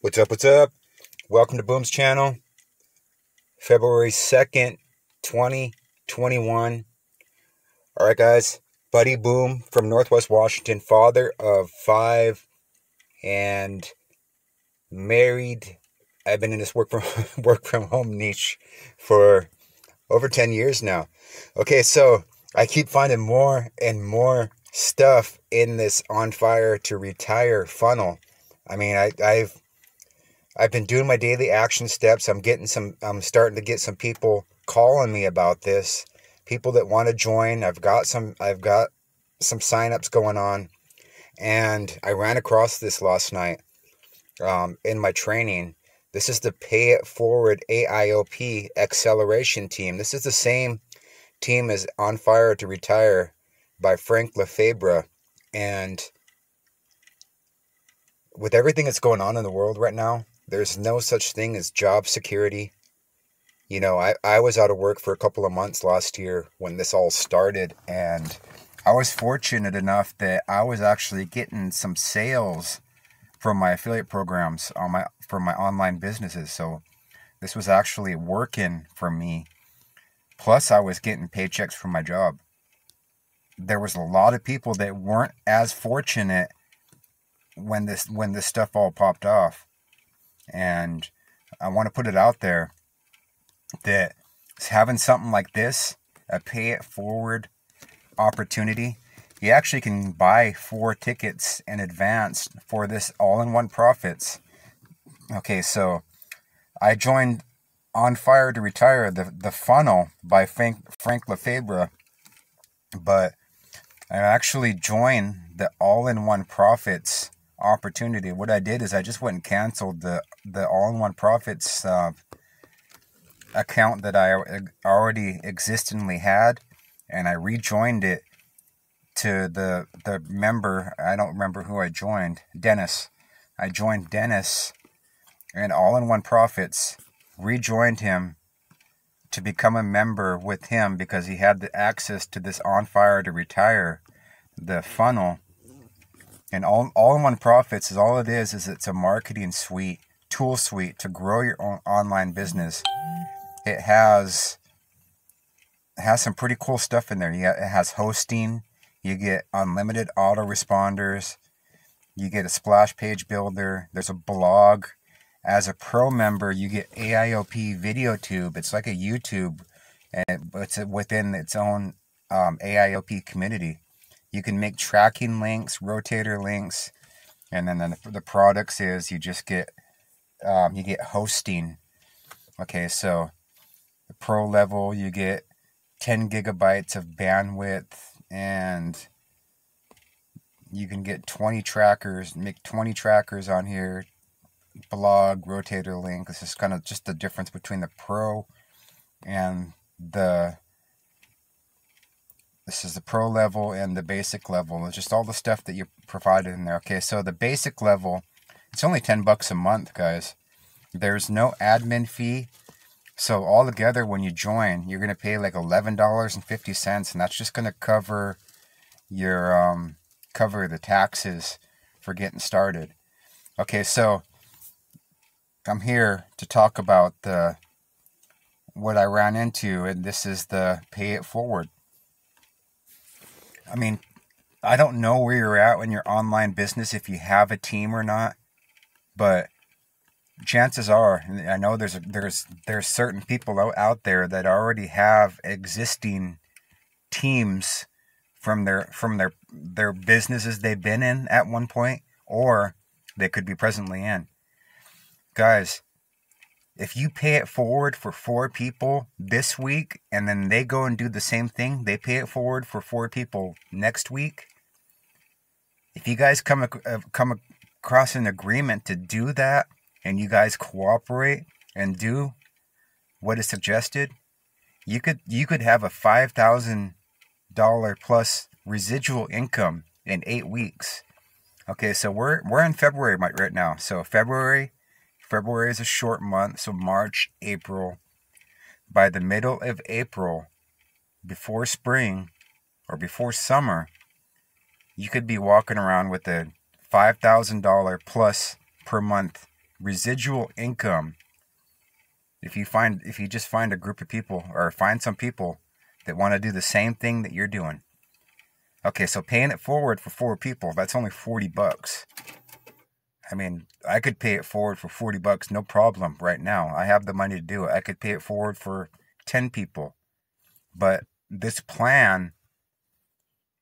What's up? What's up? Welcome to Boome's channel. February 2nd, 2021. All right, guys. Buddy Boome from Northwest Washington, father of five, and married. I've been in this work from work from home niche for over 10 years now. Okay, so I keep finding more and more stuff in this on fire to retire funnel. I mean, I, I've I've been doing my daily action steps. I'm getting some I'm starting to get some people calling me about this. People that want to join. I've got some I've got some signups going on. And I ran across this last night um, in my training. This is the Pay It Forward AIOP acceleration team. This is the same team as On Fire to Retire by Frank Lefebvre. And with everything that's going on in the world right now, there's no such thing as job security. You know, I, I was out of work for a couple of months last year when this all started, and I was fortunate enough that I was actually getting some sales from my affiliate programs on my for my online businesses. So this was actually working for me. Plus I was getting paychecks from my job. There was a lot of people that weren't as fortunate when this when this stuff all popped off. And I want to put it out there that having something like this, a pay it forward opportunity, you actually can buy four tickets in advance for this all-in-one profits. Okay, so I joined On Fire to Retire, the, the funnel by Frank, Frank Lefebvre, but I actually joined the all-in-one profits opportunity. What I did is I just went and canceled the the all-in-one profits uh, account that I already existingly had, and I rejoined it to the the member. I don't remember who I joined. Dennis. I joined Dennis, and all-in-one profits rejoined him to become a member with him because he had the access to this on fire to retire the funnel and all, all-in-one profits is all it is is it's a marketing suite, tool suite to grow your own online business. It has it has some pretty cool stuff in there. Yeah, it has hosting. You get unlimited autoresponders. You get a splash page builder. There's a blog. As a pro member, you get AIOP VideoTube. It's like a YouTube, and it's within its own um, AIOP community. You can make tracking links, rotator links, and then the, the products is you just get um, you get hosting. Okay, so the pro level you get 10 gigabytes of bandwidth and you can get 20 trackers, make 20 trackers on here, blog, rotator link. This is kind of just the difference between the pro and the this is the pro level and the basic level. It's just all the stuff that you provided in there. Okay, so the basic level, it's only 10 bucks a month, guys. There's no admin fee. So all together, when you join, you're going to pay like $11.50, and that's just going to cover your um, cover the taxes for getting started. Okay, so I'm here to talk about the what I ran into, and this is the pay it forward. I mean, I don't know where you're at in your online business if you have a team or not, but chances are, I know there's there's there's certain people out, out there that already have existing teams from their from their their businesses they've been in at one point or they could be presently in. Guys, if you pay it forward for four people this week and then they go and do the same thing, they pay it forward for four people next week. If you guys come uh, come across an agreement to do that and you guys cooperate and do what is suggested, you could you could have a five thousand dollar plus residual income in eight weeks. Okay, so we're we're in February right now. So February February is a short month, so March, April. By the middle of April, before spring or before summer, you could be walking around with a $5,000 plus per month residual income if you find if you just find a group of people or find some people that want to do the same thing that you're doing. Okay, so paying it forward for four people, that's only 40 bucks. I mean, I could pay it forward for 40 bucks, no problem right now. I have the money to do it. I could pay it forward for 10 people. But this plan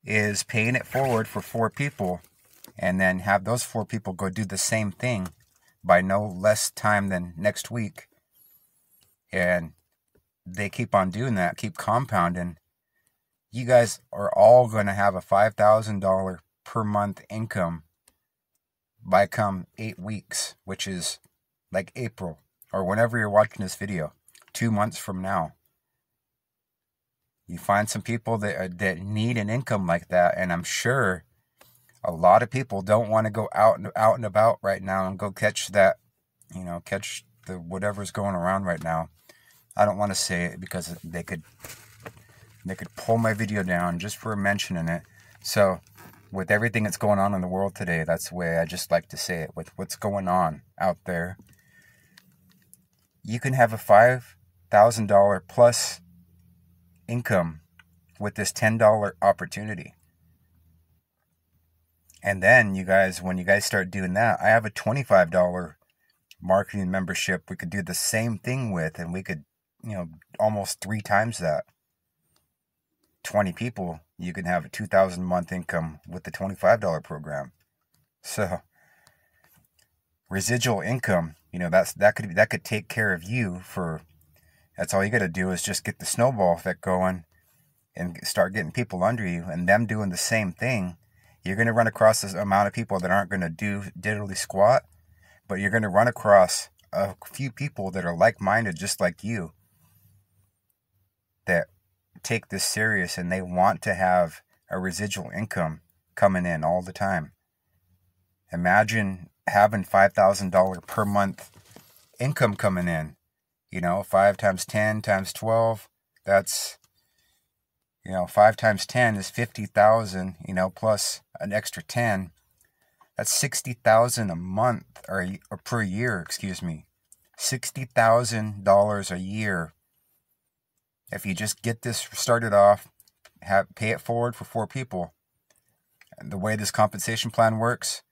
is paying it forward for four people and then have those four people go do the same thing by no less time than next week and they keep on doing that, keep compounding, you guys are all going to have a $5,000 per month income by come eight weeks, which is like April or whenever you're watching this video, two months from now. You find some people that, uh, that need an income like that, and I'm sure a lot of people don't want to go out and out and about right now and go catch that, you know, catch the whatever's going around right now. I don't want to say it because they could they could pull my video down just for mentioning it. So, with everything that's going on in the world today, that's the way I just like to say it. With what's going on out there, you can have a five thousand dollar plus income with this ten dollar opportunity. And then you guys, when you guys start doing that, I have a twenty five dollar marketing membership we could do the same thing with, and we could you know, almost three times that. 20 people, you can have a 2000 month income with the $25 program. So residual income, you know, that's that could be that could take care of you for that's all you got to do is just get the snowball effect going and start getting people under you and them doing the same thing. You're going to run across this amount of people that aren't going to do diddly squat, but you're going to run across a few people that are like-minded just like you that take this serious and they want to have a residual income coming in all the time. Imagine having $5,000 per month income coming in. You know, 5 times 10 times 12, that's, you know, 5 times 10 is 50,000, you know, plus an extra 10. That's 60,000 a month or, or per year, excuse me. $60,000 a year if you just get this started off, have pay it forward for four people. And the way this compensation plan works,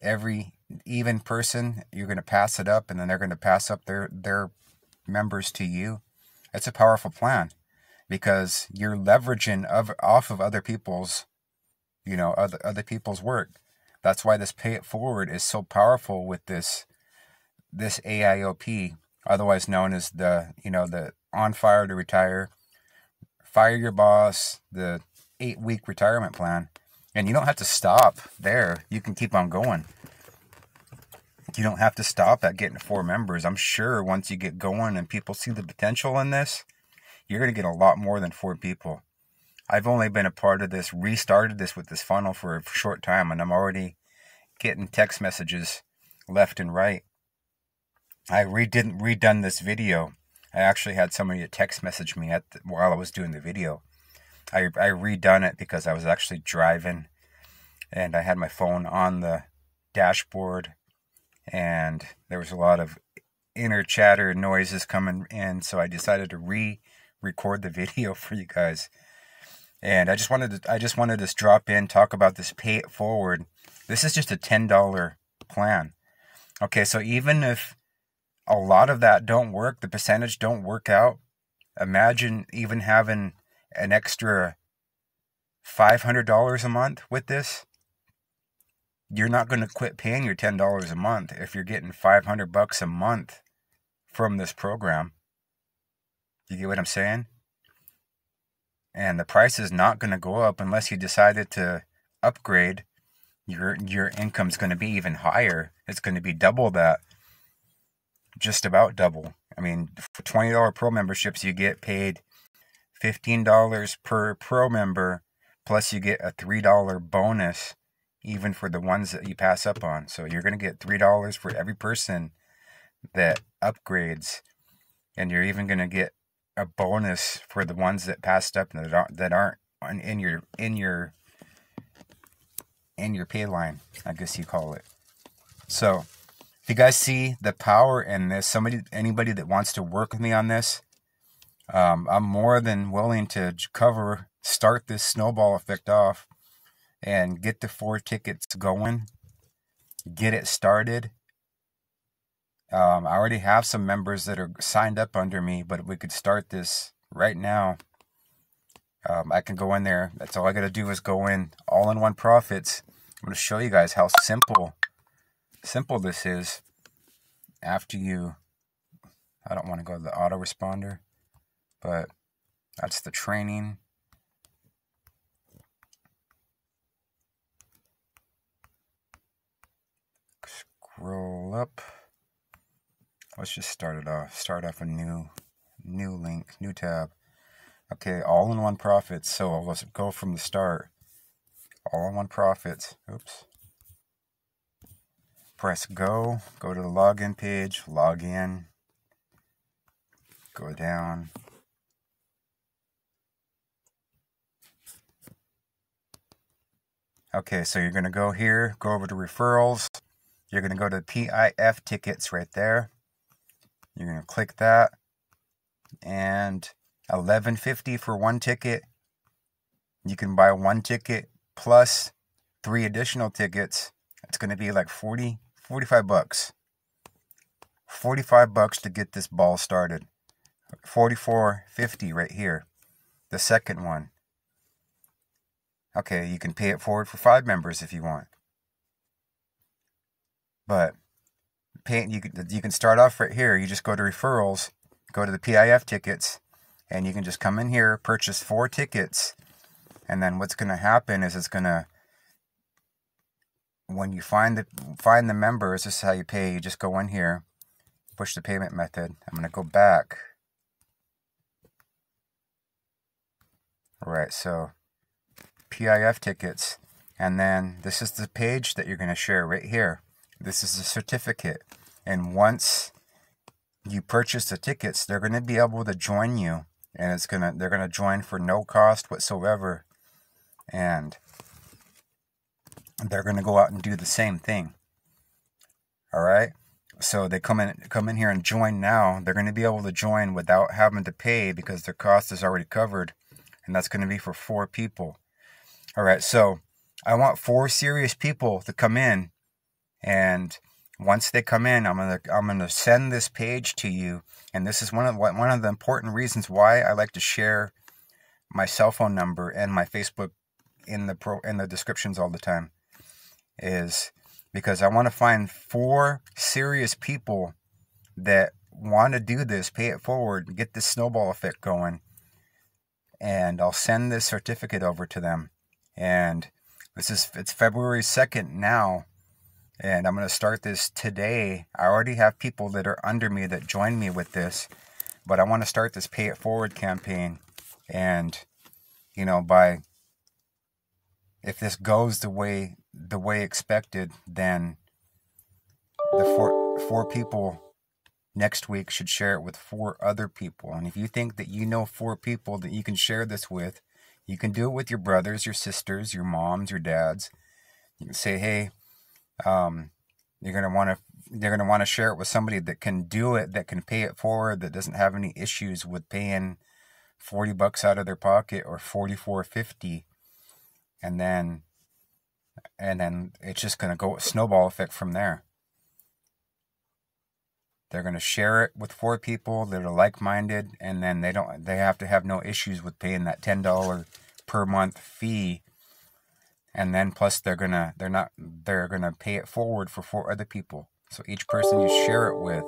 every even person, you're going to pass it up and then they're going to pass up their their members to you. It's a powerful plan because you're leveraging of off of other people's you know other other people's work. That's why this pay it forward is so powerful with this this AIOP otherwise known as the you know the on fire to retire, fire your boss, the eight week retirement plan, and you don't have to stop there. You can keep on going. You don't have to stop at getting four members. I'm sure once you get going and people see the potential in this, you're going to get a lot more than four people. I've only been a part of this, restarted this with this funnel for a short time, and I'm already getting text messages left and right I redid redone this video. I actually had somebody text message me at the, while I was doing the video. I I redone it because I was actually driving, and I had my phone on the dashboard, and there was a lot of inner chatter and noises coming in, so I decided to re-record the video for you guys. And I just wanted to I just wanted to drop in talk about this pay it forward. This is just a ten dollar plan. Okay, so even if a lot of that don't work, the percentage don't work out. Imagine even having an extra $500 a month with this. You're not going to quit paying your $10 a month if you're getting 500 bucks a month from this program. You get what I'm saying? And the price is not going to go up unless you decided to upgrade. Your your income's going to be even higher. It's going to be double that just about double. I mean, for $20 pro memberships, you get paid $15 per pro member, plus you get a $3 bonus even for the ones that you pass up on. So you're going to get $3 for every person that upgrades. And you're even going to get a bonus for the ones that passed up that aren't that aren't in your in your in your pay line, I guess you call it. So, if you guys see the power in this, somebody anybody that wants to work with me on this, um, I'm more than willing to cover start this snowball effect off and get the four tickets going, get it started. Um, I already have some members that are signed up under me, but we could start this right now. Um, I can go in there. That's all I got to do is go in all in one profits. I'm going to show you guys how simple, simple this is after you, I don't want to go to the autoresponder, but that's the training. Scroll up. Let's just start it off. Start off a new, new link, new tab. Okay, all-in-one profits. So let's go from the start. All-in-one profits. Oops. Press go. Go to the login page. Log in. Go down. Okay, so you're going to go here, go over to referrals. You're going to go to the PIF tickets right there. You're going to click that. And 1150 for one ticket. You can buy one ticket plus three additional tickets. It's going to be like 40 45 bucks. 45 bucks to get this ball started. 44.50 right here. The second one. Okay, you can pay it forward for five members if you want. But pay you can you can start off right here. You just go to referrals, go to the PIF tickets, and you can just come in here, purchase four tickets, and then what's going to happen is it's going to when you find the find the members, this is how you pay. You just go in here, push the payment method. I'm going to go back. All right, so PIF tickets, and then this is the page that you're going to share right here. This is a certificate, and once you purchase the tickets, they're going to be able to join you and it's gonna they're gonna join for no cost whatsoever. And they're gonna go out and do the same thing. All right? So they come in come in here and join now. They're going to be able to join without having to pay because their cost is already covered and that's going to be for four people. All right so i want four serious people to come in and once they come in, I'm gonna I'm gonna send this page to you, and this is one of one of the important reasons why I like to share my cell phone number and my Facebook in the pro in the descriptions all the time, is because I want to find four serious people that want to do this, pay it forward, get this snowball effect going, and I'll send this certificate over to them, and this is it's February second now and I'm going to start this today. I already have people that are under me that join me with this, but I want to start this pay it forward campaign. And, you know, by if this goes the way the way expected, then the four four people next week should share it with four other people. And if you think that you know four people that you can share this with, you can do it with your brothers, your sisters, your moms, your dads. You can say, hey, um, you're gonna want to they're gonna want to share it with somebody that can do it, that can pay it forward, that doesn't have any issues with paying forty bucks out of their pocket or forty four fifty, and then and then it's just gonna go snowball effect from there. They're gonna share it with four people that are like minded, and then they don't they have to have no issues with paying that ten dollar per month fee and then plus they're gonna they're not they're gonna pay it forward for four other people. So each person you share it with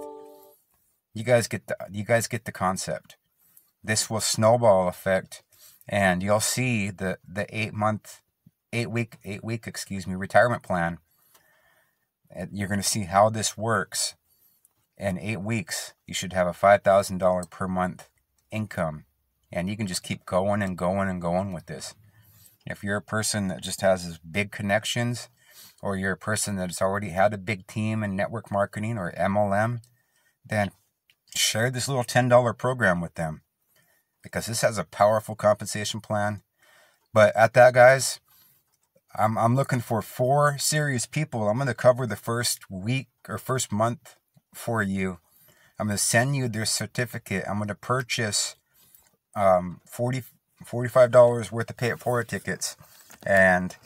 you guys get the you guys get the concept. This will snowball effect and you'll see the the eight month eight week eight week excuse me retirement plan. And you're to see how this works. In eight weeks you should have a $5000 per month income. And you can just keep going and going and going with this if you're a person that just has big connections, or you're a person that's already had a big team in network marketing or MLM, then share this little $10 program with them. because this has a powerful compensation plan. But at that, guys, I'm, I'm looking for four serious people. I'm going to cover the first week or first month for you. I'm going to send you their certificate. I'm going to purchase um, 40 $45 worth of pay it forward tickets. And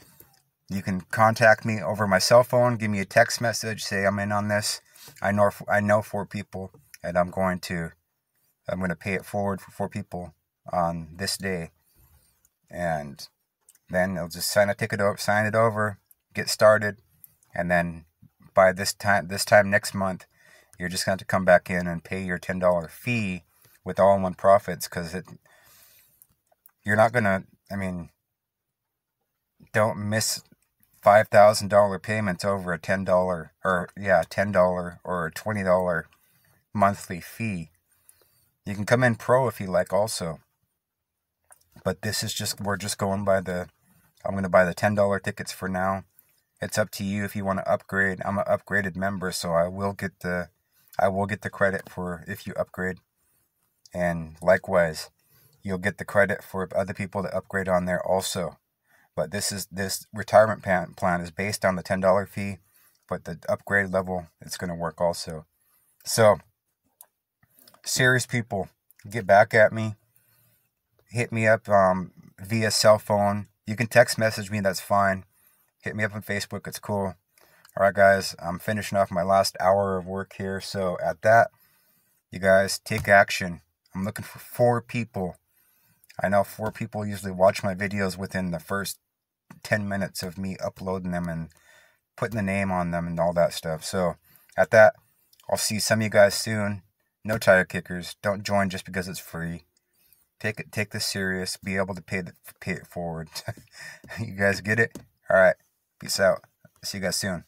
you can contact me over my cell phone, give me a text message, say I'm in on this. I know I know four people and I'm going to I'm going to pay it forward for four people on this day. And then I'll just sign a ticket over, sign it over, get started, and then by this time this time next month, you're just going to come back in and pay your $10 fee with all in one profits cuz it you're not gonna. I mean, don't miss five thousand dollar payments over a ten dollar or yeah ten dollar or twenty dollar monthly fee. You can come in pro if you like also. But this is just we're just going by the I'm gonna buy the ten dollar tickets for now. It's up to you if you want to upgrade. I'm an upgraded member, so I will get the I will get the credit for if you upgrade. And likewise, you'll get the credit for other people that upgrade on there also. But this is this retirement plan, plan is based on the ten dollar fee, but the upgrade level it's going to work also. So, serious people, get back at me. Hit me up um, via cell phone. You can text message me. That's fine. Hit me up on Facebook. It's cool. All right, guys. I'm finishing off my last hour of work here. So at that, you guys take action. I'm looking for four people I know four people usually watch my videos within the first 10 minutes of me uploading them and putting the name on them and all that stuff. So, at that, I'll see some of you guys soon. No tire kickers. Don't join just because it's free. Take it, take this serious. Be able to pay the, pay it forward. you guys get it? All right. Peace out. See you guys soon.